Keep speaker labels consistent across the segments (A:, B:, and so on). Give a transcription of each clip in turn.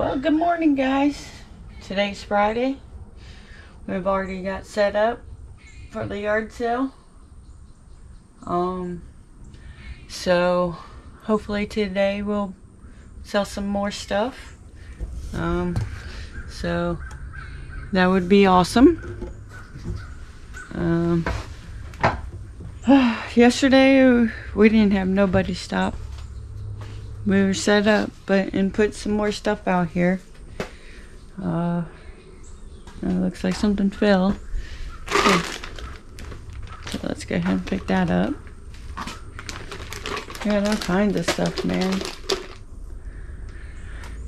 A: Well, good morning, guys. Today's Friday. We've already got set up for the yard sale. Um, so hopefully today we'll sell some more stuff. Um, so that would be awesome. Um, yesterday we didn't have nobody stop. We were set up, but and put some more stuff out here. Uh, it looks like something fell. Good. So let's go ahead and pick that up. Got all kinds of stuff, man.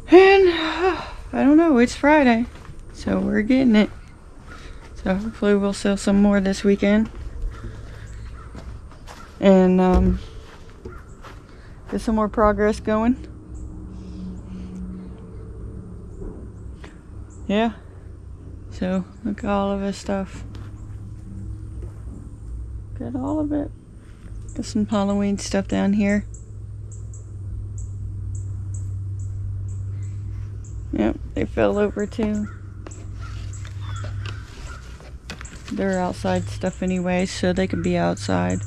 A: And uh, I don't know, it's Friday, so we're getting it. So hopefully we'll sell some more this weekend. And um, get some more progress going. Yeah. So look at all of this stuff. Got all of it. Got some Halloween stuff down here. Yep, they fell over too. They're outside stuff anyway, so they can be outside.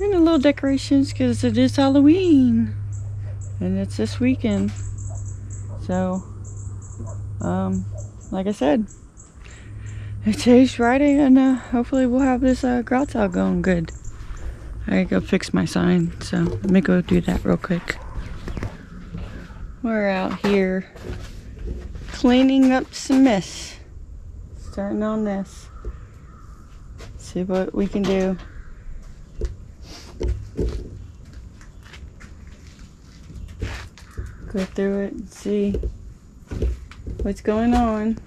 A: And a little decorations because it is Halloween. And it's this weekend. So, um, like I said, today's Friday and uh, hopefully we'll have this uh, sale going good. I gotta go fix my sign, so let me go do that real quick. We're out here cleaning up some mess. Starting on this. See what we can do. Go through it and see what's going on.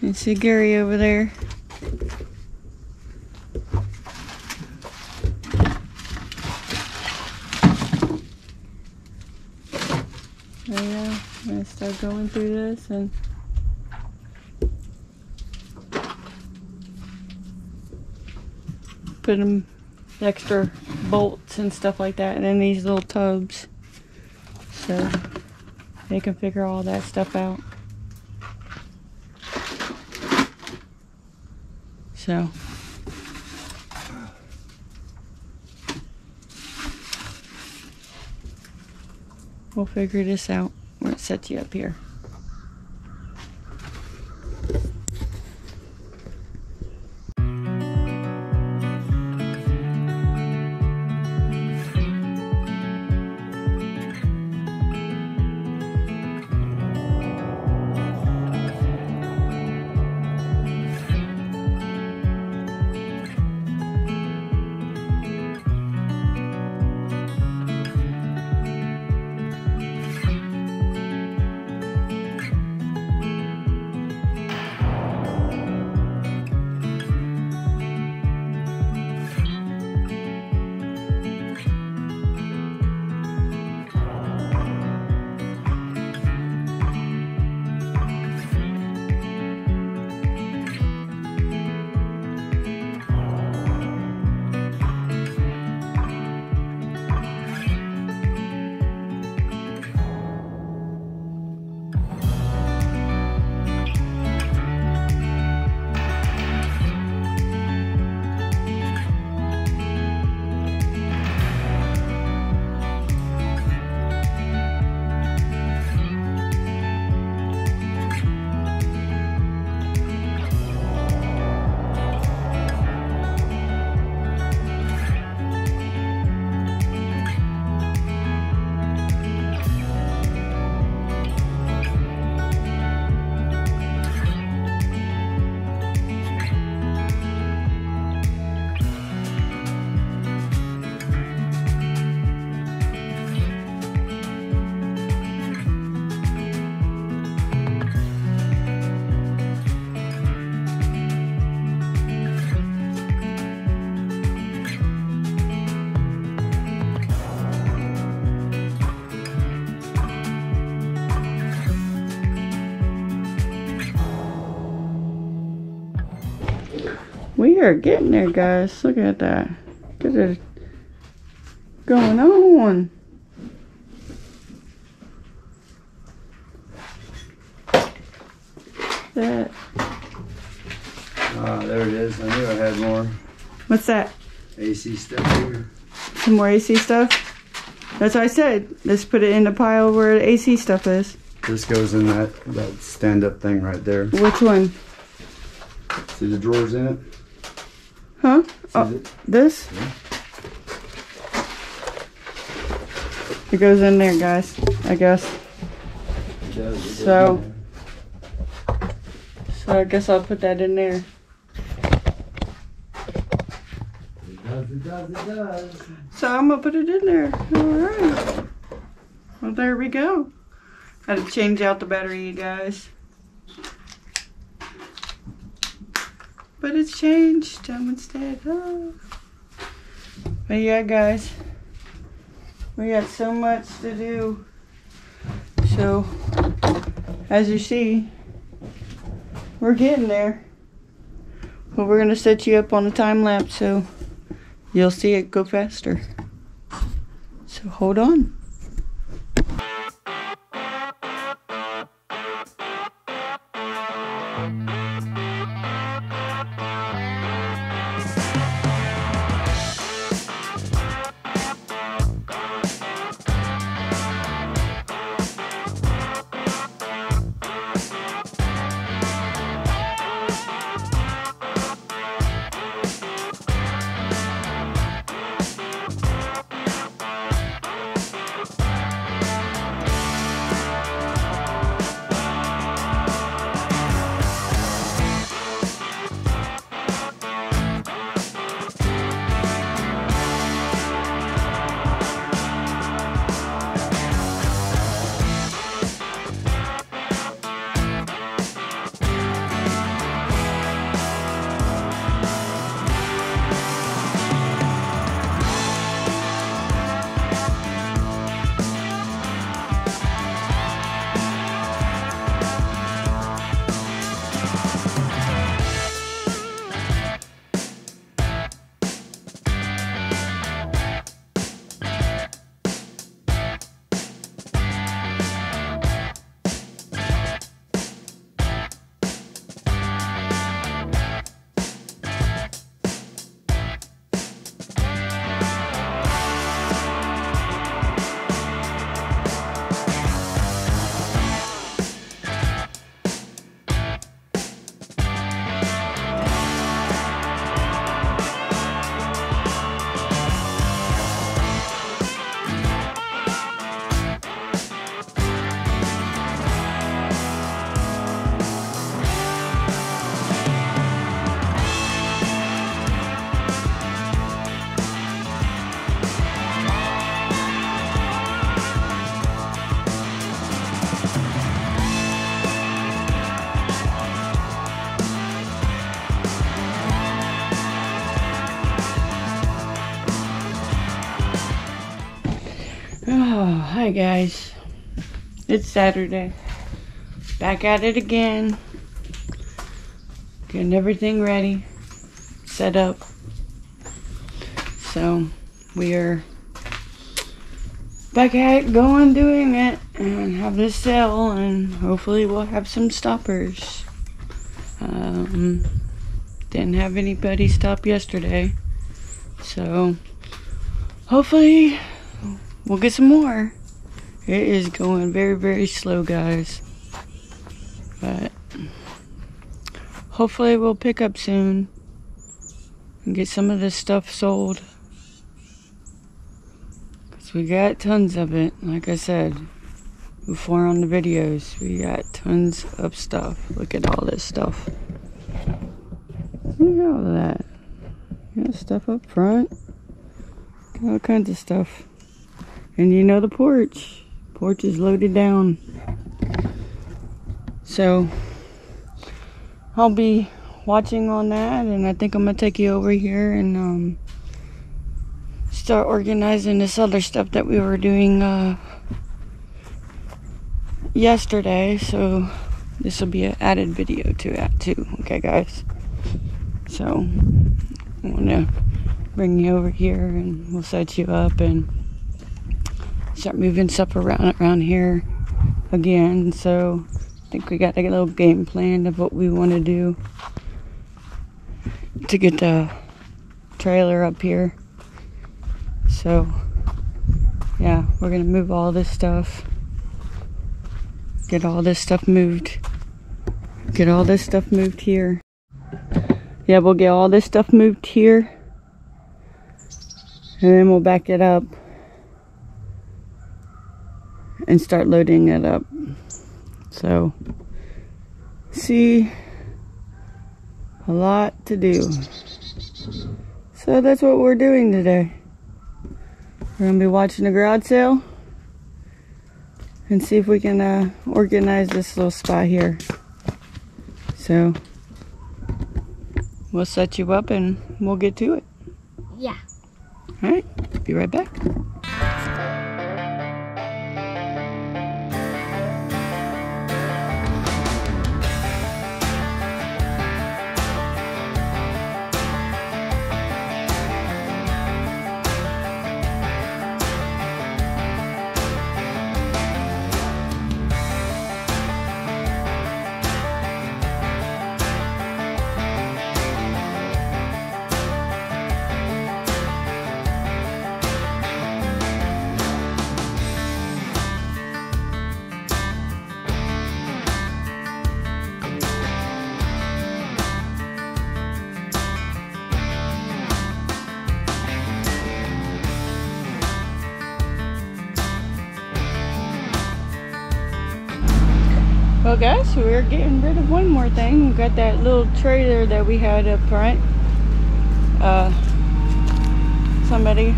A: And see Gary over there. Oh, yeah, I'm gonna start going through this and put them extra bolts and stuff like that in these little tubs so they can figure all that stuff out so We'll figure this out where it sets you up here. We are getting there, guys. Look at that. Get it going on. That.
B: Ah, there it is. I knew I had more.
A: What's that?
B: AC stuff here.
A: Some more AC stuff? That's what I said. Let's put it in the pile where the AC stuff is.
B: This goes in that, that stand-up thing right there.
A: Which one?
B: See the drawers in it?
A: Huh? Oh, this? It goes in there, guys. I guess.
B: it does, it
A: So- So I guess I'll put that in there.
B: It does, it does, it does.
A: So I'm gonna put it in there. All right. Well, there we go. Had to change out the battery, you guys. But it's changed. Um, instead. Oh. But yeah, guys. We got so much to do. So, as you see, we're getting there. But we're gonna set you up on a time lapse so you'll see it go faster. So hold on. Oh, hi guys. It's Saturday. Back at it again. Getting everything ready. Set up. So, we are back at it, going, doing it, and have this sale, and hopefully we'll have some stoppers. Um, didn't have anybody stop yesterday. So, hopefully we'll get some more. It is going very, very slow, guys. But hopefully we'll pick up soon and get some of this stuff sold. Because we got tons of it, like I said before on the videos. We got tons of stuff. Look at all this stuff. Look at all that. Got stuff up front. Got all kinds of stuff. And you know the porch. Porch is loaded down. So I'll be watching on that and I think I'm gonna take you over here and um, start organizing this other stuff that we were doing uh, yesterday. So this will be an added video to that too. Okay guys. So I wanna bring you over here and we'll set you up and start moving stuff around around here again. So I think we got a little game plan of what we want to do to get the trailer up here. So, yeah, we're gonna move all this stuff. Get all this stuff moved. Get all this stuff moved here. Yeah, we'll get all this stuff moved here. And then we'll back it up and start loading it up. So, see, a lot to do. So that's what we're doing today. We're gonna be watching the garage sale and see if we can uh, organize this little spot here. So we'll set you up and we'll get to it.
C: Yeah.
A: All right, be right back. Guys, we're getting rid of one more thing. We got that little trailer that we had up front. Uh, somebody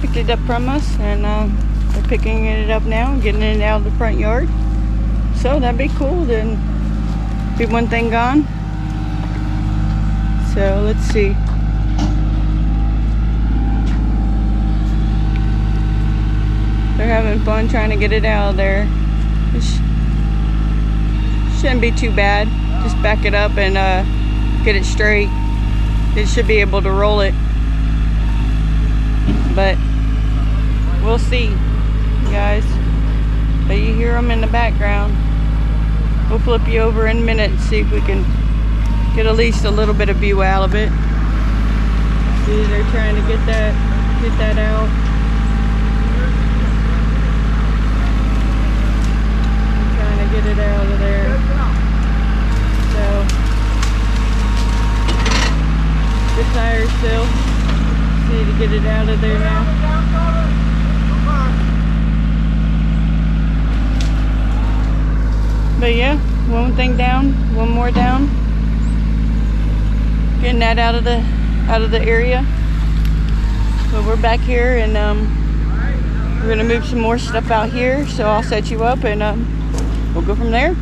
A: picked it up from us and um, they're picking it up now and getting it out of the front yard. So that'd be cool then be one thing gone. So let's see. They're having fun trying to get it out of there. It's, Shouldn't be too bad. Just back it up and uh, get it straight. It should be able to roll it. But we'll see, guys. But you hear them in the background. We'll flip you over in a minute and see if we can get at least a little bit of view out of it. See, they're trying to get that, get that out. trying to get it out of there. So the tire still. Need to get it out of there now. But yeah, one thing down, one more down. Getting that out of the out of the area. But we're back here and um, we're gonna move some more stuff out here. So I'll set you up and um, we'll go from there.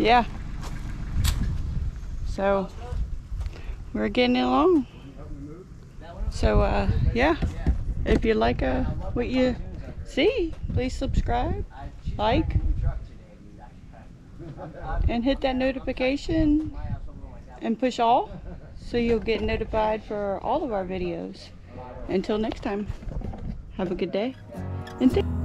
A: Yeah. So we're getting along. So uh, yeah, if you like uh, what you see, please subscribe, like, and hit that notification and push all so you'll get notified for all of our videos. Until next time, have a good day and